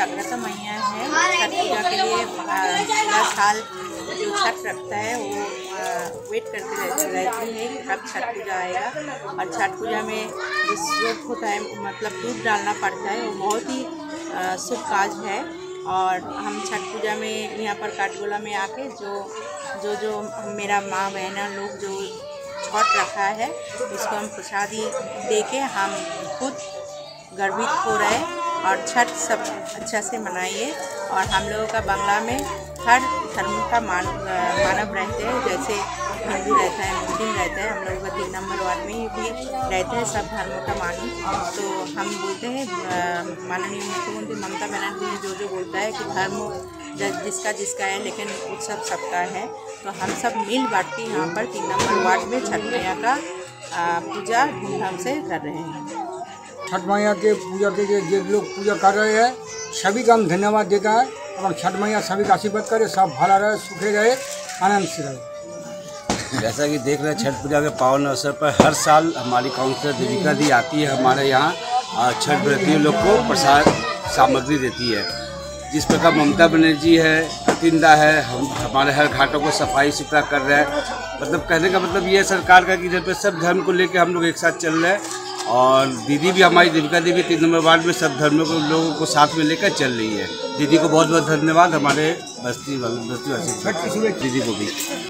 जागृता मैया है। छठ पूजा के लिए हर साल जो छठ रखता है, वो वेट करते रहती रहती है कब छठ पूजा आएगा। और छठ पूजा में जो सूप होता है मतलब दूध डालना पड़ता है, वो बहुत ही शुभ काज है। और हम छठ पूजा में यहाँ पर काटगोला में आके जो जो जो मेरा माँ बहना लोग जो छठ रखा है, उसको हम प्रसादी दे के हम खुद गर्वित हो रहे और छठ सब अच्छा से मनाइए। और हम लोगों का बंगला में हर धर्म का मान मानव रहते हैं। जैसे हिंदू रहता है, मुस्लिम रहता है, हम लोगों का तीन नंबर वार्ड में भी रहते हैं सब धर्मों का मान। तो हम बोलते हैं माननीय मुख्यमंत्री ममता बनर्जी जो जो बोलता है कि धर्म जिसका जिसका है, लेकिन उत्सव सबका है। तो हम सब मिल बांट के यहाँ पर तीन नंबर वार्ड में छठ मैया का पूजा धूमधाम से कर रहे हैं। छठ मैया के पूजा के जो लोग पूजा कर रहे हैं, सभी का हम धन्यवाद देता है। और छठ मैया सभी का आशीर्वाद करे, सब भला रहे, सुखे रहे, आनंद से रहे। जैसा कि देख रहे हैं, छठ पूजा के पावन अवसर पर हर साल हमारी काउंसलर देविका दी आती है हमारे यहाँ, और छठ व्रतियों लोग को प्रसाद, सामग्री देती है। जिस प्रकार ममता बनर्जी है अतिंदा है, हम, हमारे हर घाटों को सफ़ाई सुथरा कर रहे हैं। मतलब कहने का मतलब ये सरकार का कि इधर पे सब धर्म को लेकर हम लोग एक साथ चल रहे हैं। और दीदी भी हमारी देविका देवी तीन नंबर वार्ड में सब धर्मों को लोगों को साथ में लेकर चल रही है। दीदी को बहुत बहुत धन्यवाद हमारे बस्ती बस्ती वासी दीदी को भी।